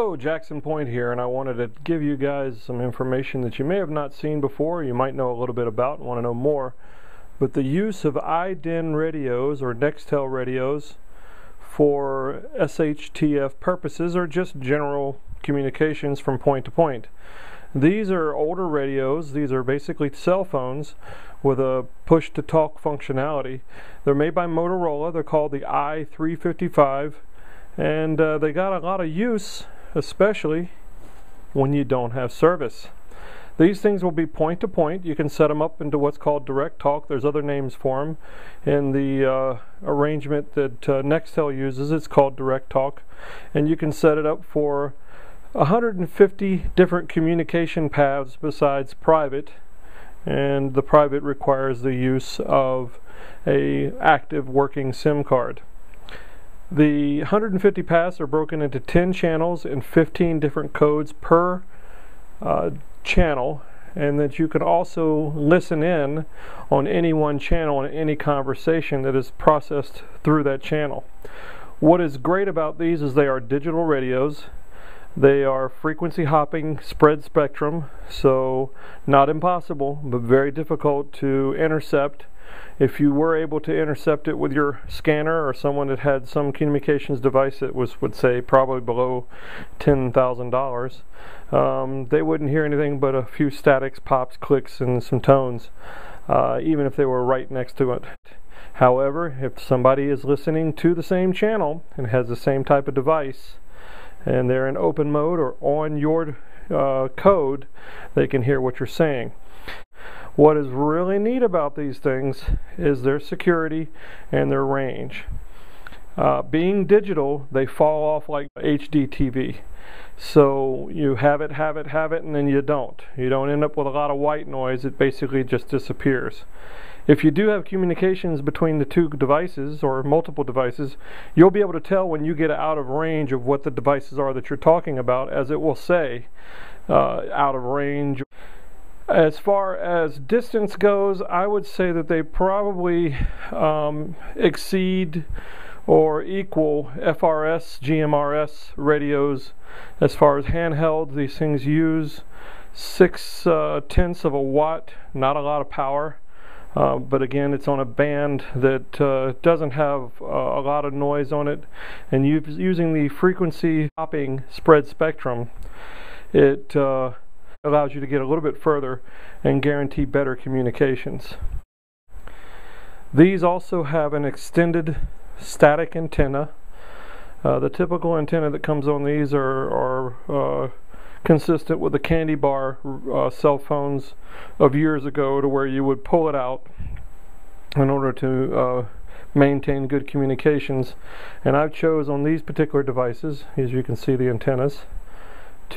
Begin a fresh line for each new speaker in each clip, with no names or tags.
Hello, Jackson Pointe here, and I wanted to give you guys some information that you may have not seen before, you might know a little bit about and want to know more. But the use of iDEN radios or Nextel radios for SHTF purposes or just general communications from point to point. These are older radios, these are basically cell phones with a push to talk functionality. They're made by Motorola, they're called the i355 and uh, they got a lot of use especially when you don't have service. These things will be point to point. You can set them up into what's called direct talk. There's other names for them. In the uh, arrangement that uh, Nextel uses, it's called direct talk. And you can set it up for 150 different communication paths besides private. And the private requires the use of a active working SIM card. The 150 paths are broken into 10 channels and 15 different codes per uh, channel and that you can also listen in on any one channel and any conversation that is processed through that channel. What is great about these is they are digital radios. They are frequency hopping spread spectrum, so not impossible, but very difficult to intercept if you were able to intercept it with your scanner or someone that had some communications device that was would say probably below ten thousand um, dollars they wouldn't hear anything but a few statics pops clicks and some tones uh, even if they were right next to it. However if somebody is listening to the same channel and has the same type of device and they're in open mode or on your uh, code they can hear what you're saying what is really neat about these things is their security and their range. Uh, being digital, they fall off like HD TV. So you have it, have it, have it, and then you don't. You don't end up with a lot of white noise. It basically just disappears. If you do have communications between the two devices or multiple devices, you'll be able to tell when you get out of range of what the devices are that you're talking about, as it will say uh, out of range. As far as distance goes, I would say that they probably um, exceed or equal FRS, GMRS radios as far as handheld. These things use six uh, tenths of a watt, not a lot of power. Uh, but again, it's on a band that uh, doesn't have uh, a lot of noise on it. And using the frequency hopping spread spectrum, it uh, allows you to get a little bit further and guarantee better communications. These also have an extended static antenna. Uh, the typical antenna that comes on these are, are uh, consistent with the candy bar uh, cell phones of years ago to where you would pull it out in order to uh, maintain good communications and I've chose on these particular devices as you can see the antennas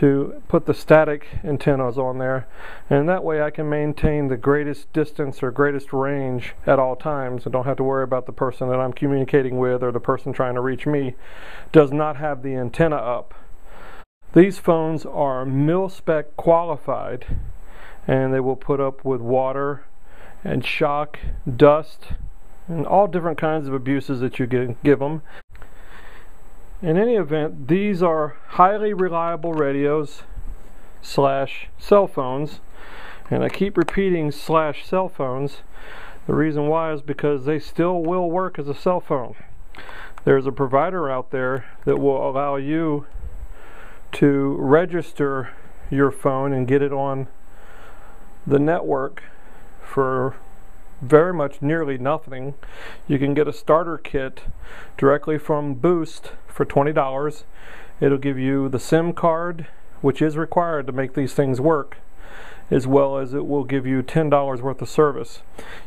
to put the static antennas on there and that way I can maintain the greatest distance or greatest range at all times and don't have to worry about the person that I'm communicating with or the person trying to reach me does not have the antenna up. These phones are mil-spec qualified and they will put up with water and shock, dust, and all different kinds of abuses that you can give them. In any event, these are highly reliable radios slash cell phones. And I keep repeating slash cell phones. The reason why is because they still will work as a cell phone. There's a provider out there that will allow you to register your phone and get it on the network for very much nearly nothing. You can get a starter kit directly from Boost for $20. It'll give you the SIM card, which is required to make these things work, as well as it will give you $10 worth of service.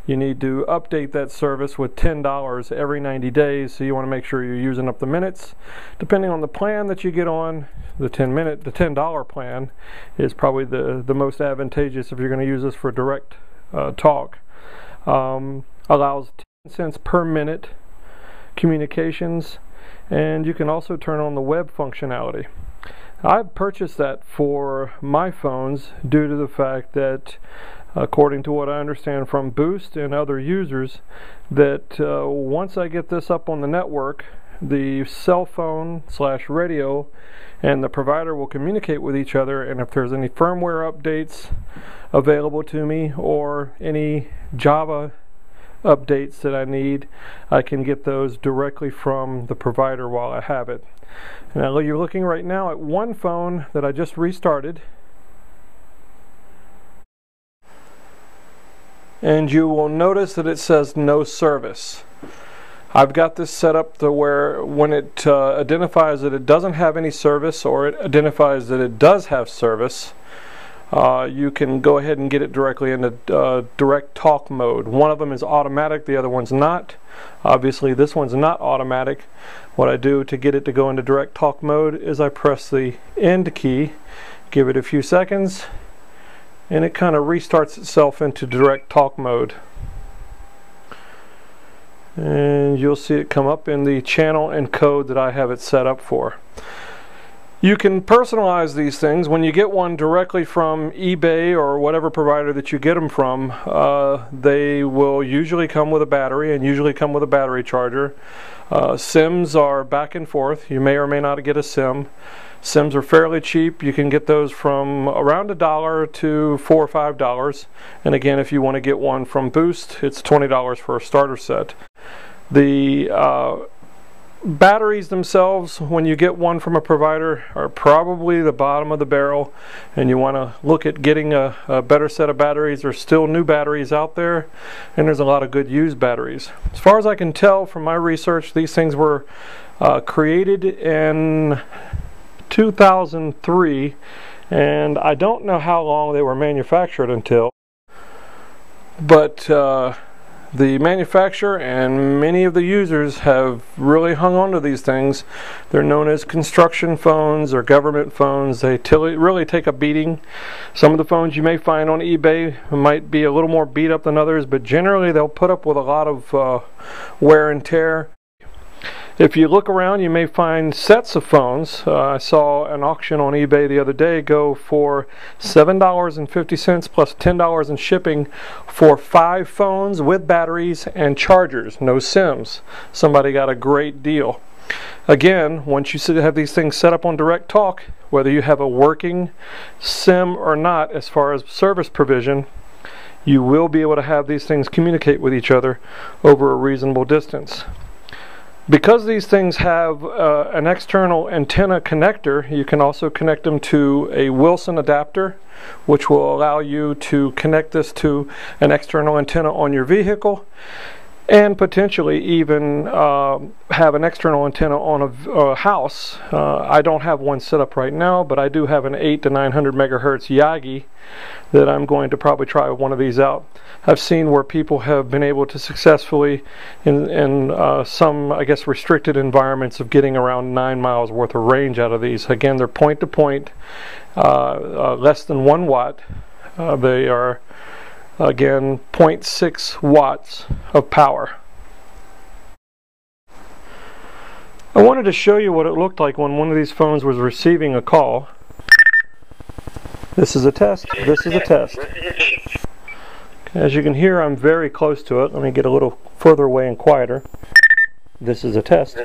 You need to update that service with $10 every 90 days, so you want to make sure you're using up the minutes. Depending on the plan that you get on, the 10 minute, the $10 plan is probably the, the most advantageous if you're going to use this for direct uh, talk um, allows 10 cents per minute communications and you can also turn on the web functionality. I've purchased that for my phones due to the fact that according to what I understand from Boost and other users that uh, once I get this up on the network the cell phone slash radio and the provider will communicate with each other and if there's any firmware updates available to me or any Java updates that I need I can get those directly from the provider while I have it. Now you're looking right now at one phone that I just restarted and you will notice that it says no service. I've got this set up to where when it uh, identifies that it doesn't have any service or it identifies that it does have service, uh, you can go ahead and get it directly into uh, direct talk mode. One of them is automatic, the other one's not. Obviously this one's not automatic. What I do to get it to go into direct talk mode is I press the end key, give it a few seconds, and it kind of restarts itself into direct talk mode and you'll see it come up in the channel and code that I have it set up for. You can personalize these things when you get one directly from eBay or whatever provider that you get them from. Uh, they will usually come with a battery and usually come with a battery charger. Uh, SIMs are back and forth. You may or may not get a SIM. SIMs are fairly cheap. You can get those from around a dollar to four or five dollars. And again, if you want to get one from Boost, it's twenty dollars for a starter set. The uh, batteries themselves, when you get one from a provider, are probably the bottom of the barrel, and you want to look at getting a, a, better set of batteries. There's still new batteries out there, and there's a lot of good used batteries. As far as I can tell from my research, these things were uh, created in 2003, and I don't know how long they were manufactured until, but uh, the manufacturer and many of the users have really hung on to these things. They're known as construction phones or government phones. They really take a beating. Some of the phones you may find on eBay might be a little more beat up than others, but generally they'll put up with a lot of uh, wear and tear. If you look around, you may find sets of phones. Uh, I saw an auction on eBay the other day go for $7.50 plus $10 in shipping for five phones with batteries and chargers, no SIMs. Somebody got a great deal. Again, once you have these things set up on Direct Talk, whether you have a working SIM or not as far as service provision, you will be able to have these things communicate with each other over a reasonable distance. Because these things have uh, an external antenna connector, you can also connect them to a Wilson adapter, which will allow you to connect this to an external antenna on your vehicle and potentially even uh, have an external antenna on a, a house. Uh, I don't have one set up right now, but I do have an 8 to 900 megahertz Yagi that I'm going to probably try one of these out. I've seen where people have been able to successfully, in, in uh, some, I guess, restricted environments, of getting around nine miles worth of range out of these. Again, they're point to point, uh, uh, less than one watt. Uh, they are, again, 0.6 watts of power. I wanted to show you what it looked like when one of these phones was receiving a call. This is a test. This is a test. As you can hear, I'm very close to it. Let me get a little further away and quieter. This is a test.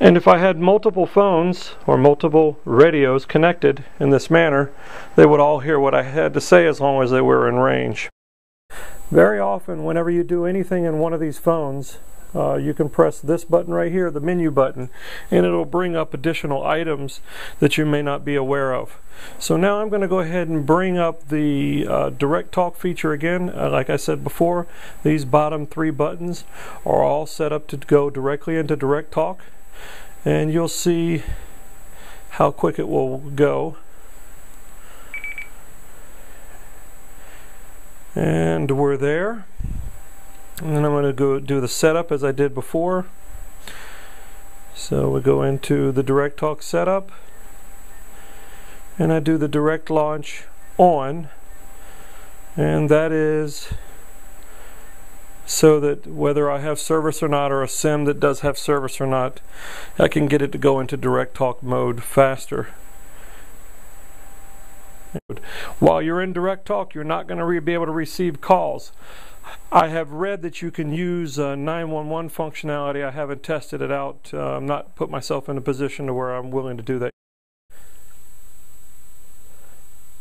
And if I had multiple phones or multiple radios connected in this manner, they would all hear what I had to say as long as they were in range. Very often, whenever you do anything in one of these phones, uh, you can press this button right here, the menu button, and it'll bring up additional items that you may not be aware of. So now I'm going to go ahead and bring up the uh, Direct Talk feature again. Uh, like I said before, these bottom three buttons are all set up to go directly into Direct Talk. And you'll see how quick it will go. And we're there. And then I'm going to go do the setup as I did before. So we go into the Direct Talk setup and I do the direct launch on and that is so that whether I have service or not or a sim that does have service or not I can get it to go into direct talk mode faster while you're in direct talk you're not going to be able to receive calls I have read that you can use uh, 911 functionality. I haven't tested it out. Uh, I'm not put myself in a position to where I'm willing to do that.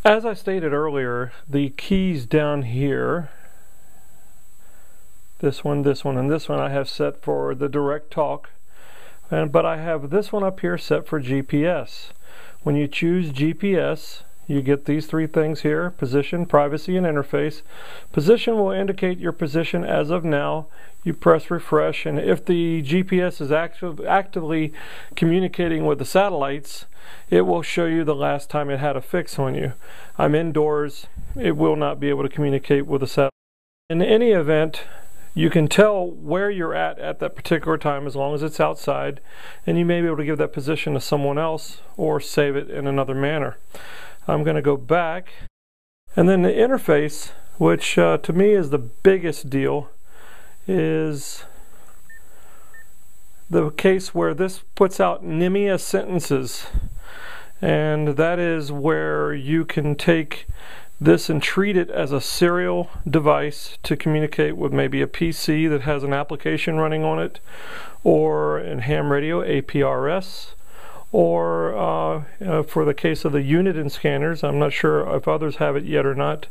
As I stated earlier, the keys down here, this one, this one, and this one I have set for the direct talk. And, but I have this one up here set for GPS. When you choose GPS, you get these three things here, position, privacy, and interface. Position will indicate your position as of now. You press refresh, and if the GPS is active, actively communicating with the satellites, it will show you the last time it had a fix on you. I'm indoors. It will not be able to communicate with the satellite. In any event, you can tell where you're at at that particular time as long as it's outside, and you may be able to give that position to someone else or save it in another manner. I'm going to go back. And then the interface, which uh, to me is the biggest deal, is the case where this puts out NMEA sentences. And that is where you can take this and treat it as a serial device to communicate with maybe a PC that has an application running on it or in ham radio APRS or uh, uh, for the case of the Uniden scanners, I'm not sure if others have it yet or not,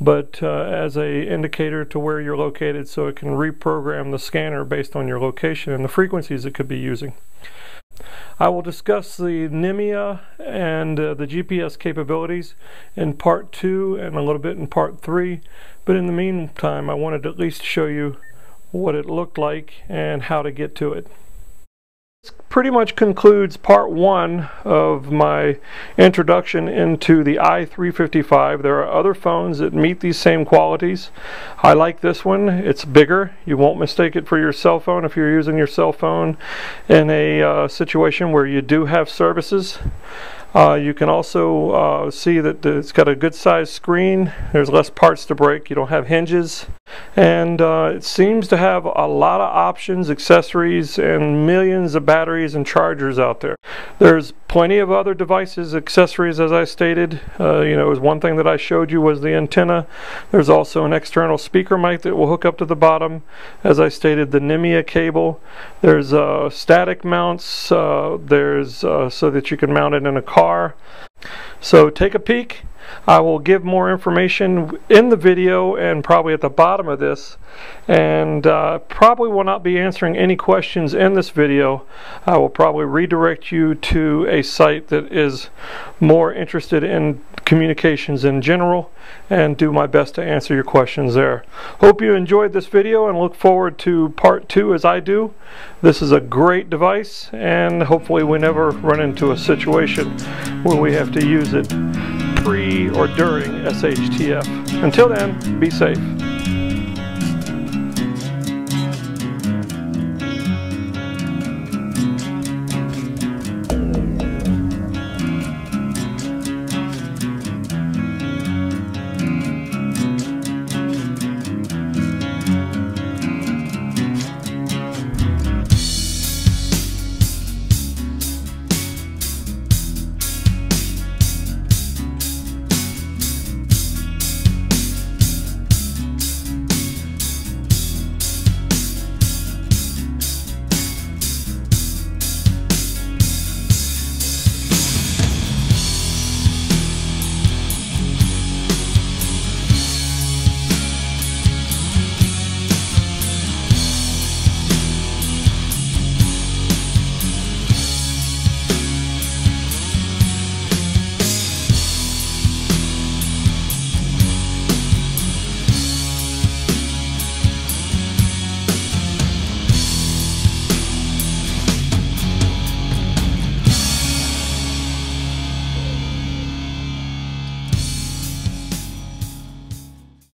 but uh, as a indicator to where you're located so it can reprogram the scanner based on your location and the frequencies it could be using. I will discuss the NMEA and uh, the GPS capabilities in part two and a little bit in part three, but in the meantime I wanted to at least show you what it looked like and how to get to it pretty much concludes part one of my introduction into the i355. There are other phones that meet these same qualities. I like this one. It's bigger. You won't mistake it for your cell phone if you're using your cell phone in a uh, situation where you do have services. Uh, you can also uh, see that it's got a good sized screen. There's less parts to break. You don't have hinges. And uh, it seems to have a lot of options, accessories, and millions of batteries and chargers out there. There's plenty of other devices, accessories, as I stated. Uh, you know, was one thing that I showed you was the antenna. There's also an external speaker mic that will hook up to the bottom. As I stated, the NMEA cable. There's uh, static mounts. Uh, there's so that you can mount it in a car. So take a peek. I will give more information in the video and probably at the bottom of this and uh, probably will not be answering any questions in this video. I will probably redirect you to a site that is more interested in communications in general and do my best to answer your questions there. Hope you enjoyed this video and look forward to part two as I do. This is a great device and hopefully we never run into a situation where we have to use it pre or during SHTF. Until then, be safe.